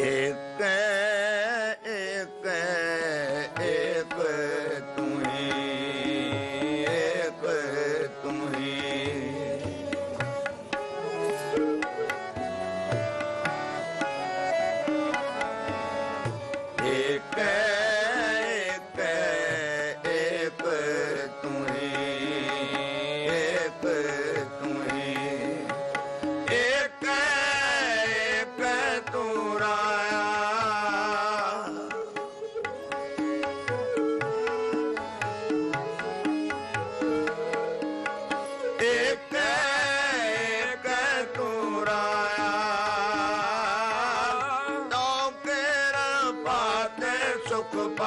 ਏਕ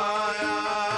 ਸੁਖ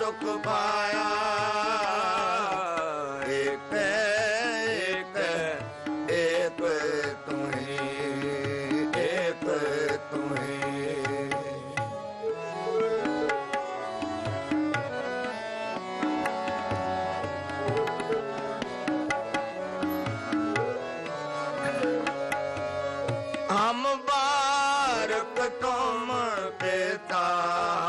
ਸੁਖ ਪਾਇਆ। ਏਕ ਏਕ ਏਕ ਹਮ ਬਾਰਕ ਤੁਮ ਪਿਤਾ।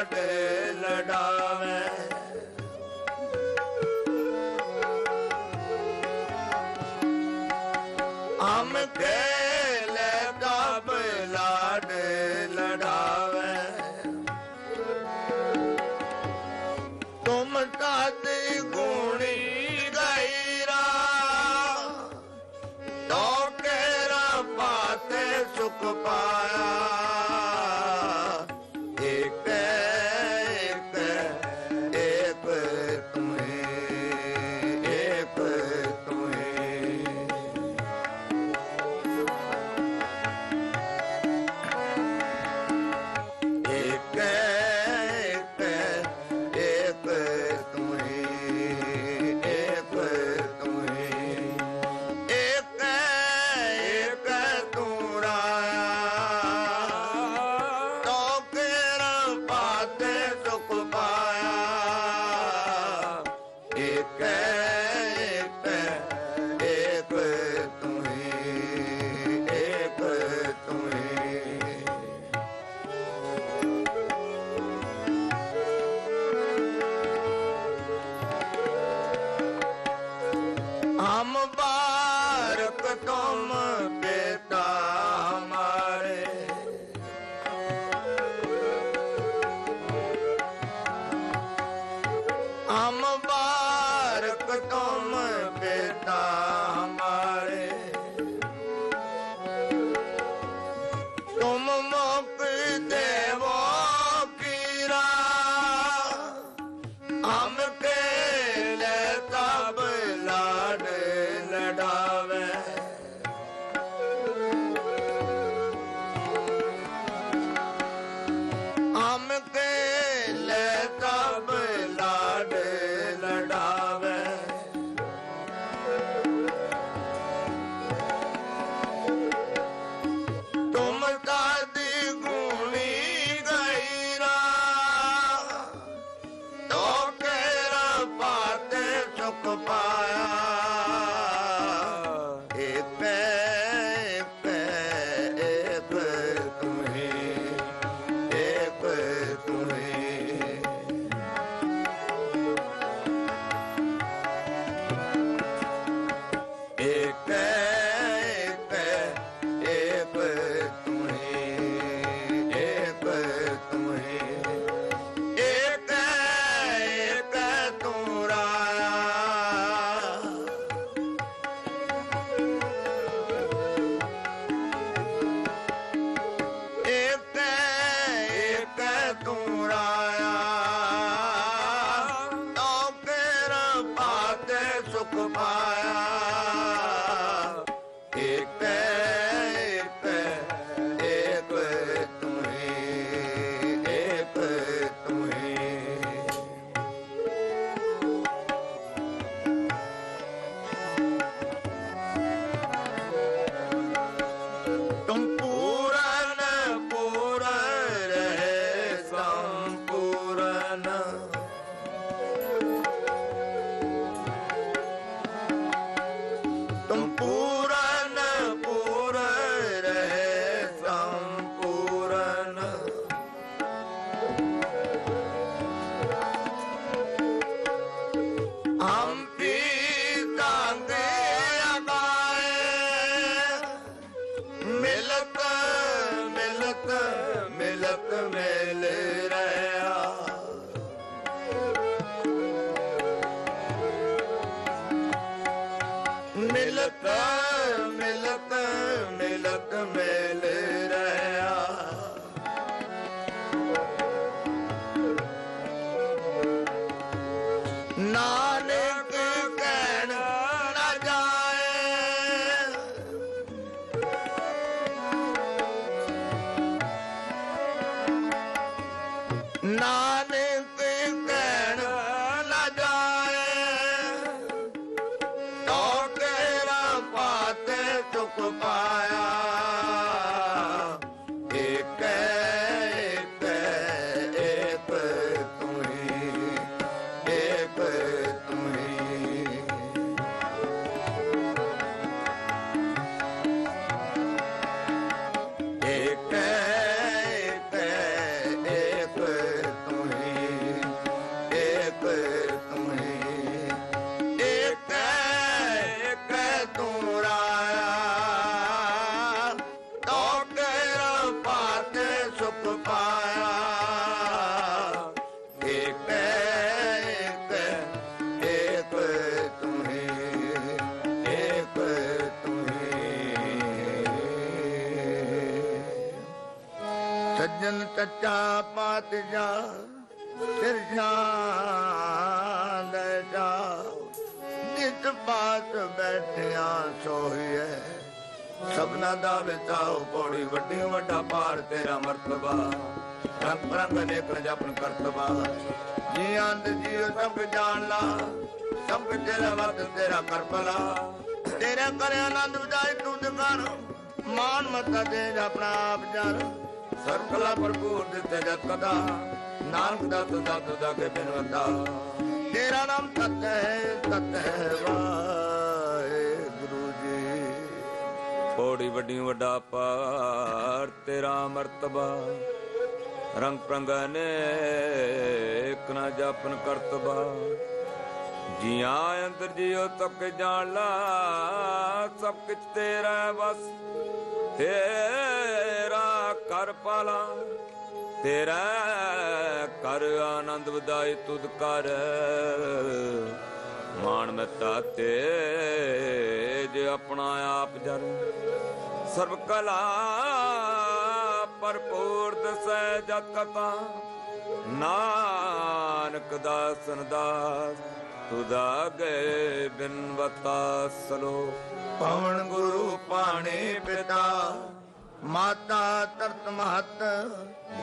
ਕਾਟ ਲੜਾਵੇ। ਤੁਮ ਕਾਤ ਗੁਣੀ ਗੈਰਾ। ਤੋ ਕੇਰਾ ਪਾਤੇ ਸੁਖ ਪਾਇਆ। ਸੱਜਣ ਚੱਚਾ ਪਾਤ ਜਾ ਸਿਰ ਸ਼ਾਨ ਦੇ ਜਾ। ਜਿਤ ਪਾਸ ਬੈਠਿਆ ਸੋਹੀਏ। ਸਭਨਾ ਦਾ ਬਚਾਓ ਪੌੜੀ ਵੱਡੀ, ਵੱਡਾ ਪਾਰ ਤੇਰਾ ਮਰਤਬਾ। ਰੰਗ ਰੰਗ ਨੇਕ ਜਪਨ ਕਰਤਬਾ। ਜੀ ਅੰਤ ਜੀਉ ਸਭ ਜਾਣ ਲਾ ਸਭ ਤੇਰਾ ਵਕਤ ਤੇਰਾ ਕਰਪਲਾ ਤੇਰਾ ਕਰ ਆਨੰਦ ਉਦਾਈ ਤੂੰ ਦੁਕਾਨ ਮਾਨ ਮਤਾ ਦੇ ਆਪਣਾ ਆਪ ਜਾਣ ਸਰਕਲਾ ਭਰਪੂਰ ਦਿੱਤੇ ਜਤ ਕਦਾ। ਨਾਨਕ ਦਤ ਦਤ ਦਾ ਕੇ ਬਿਨਵਤਾ ਤੇਰਾ ਨਾਮ ਤਤ ਹੈ ਤਤ ਹੈ ਵਾਹਿਗੁਰੂ ਜੀ। ਥੋੜੀ ਵੱਡੀ ਵੱਡਾ ਪਾਰ, ਤੇਰਾ ਮਰਤਬਾ। ਰੰਗ ਪ੍ਰੰਗਨੇ ਇਕ ਨਾ ਜਾਪਨ ਕਰਤਬਾ। ਜੀਆਂ ਅੰਦਰ ਜਿਉ ਤੱਕ ਜਾਣ ਲਾ, ਸਭ ਕੁਛ ਤੇਰਾ ਬਸ। ਤੇ ਕਰ ਪਾਲਾ, ਤੇਰਾ ਕਰ ਆਨੰਦ ਵਧਾਈ ਤੁਧ ਕਰ ਮਾਨ ਮਤਾ ਤੇਜ ਆਪਣਾ ਆਪ ਜਰ। ਸਰਬ ਕਲਾ ਭਰਪੂਰ ਦਸੈ ਜਤ ਕਤਾ ਨਾਨਕ ਦਾਸਨ ਦਾਸ ਤੁਦਾ ਗਏ ਬਿਨਵਤਾ ਸਲੋ। ਪਵਨ ਗੁਰੂ ਪਾਣੀ ਮਾਤਾ ਤਰਤ ਮਹਤ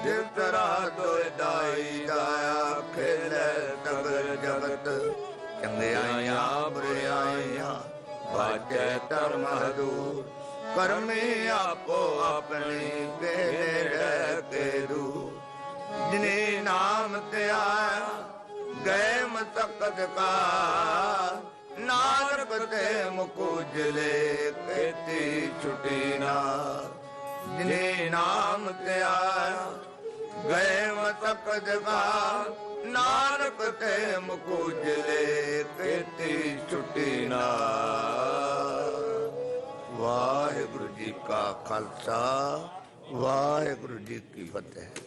ਦਿਵ ਤਰਾ ਦੋਇ ਦਾਈ ਜਾਇਆ, ਖੇਲੇ ਤਗਰ ਜਗਤ। ਚੰਗਿਆਈਆਂ ਬੁਰਿਆਈਆਂ ਬਾਜੈ ਧਰਮ ਹਦੂਰ। ਕਰਮੀ ਆਪੋ ਆਪਣੀ ਕੇ ਨੇੜੇ ਕੇ ਦੂਰ। ਜਿਨੇ ਨਾਮ ਤੇ ਆਇਆ ਗਏ ਮਤਕਦ ਕਾ। ਨਾਨਕ ਤੇ ਮੁਕੁਜਲੇ ਕੀਤੀ ਛੁਟੀ ਨਾ। ਜਿਨੇ ਨਾਮ ਤੇ ਗਏ ਮਤਕਦ ਜਗਾ ਨਾਨਕ ਤੇ ਮੁਕੁਜਲੇ ਕੀਤੀ ਛੁੱਟੀ ਨਾ ਵਾਹਿਗੁਰੂ ਜੀ ਕਾ ਖਾਲਸਾ, ਵਾਹਿਗੁਰੂ ਜੀ ਕੀ ਫਤਿਹ।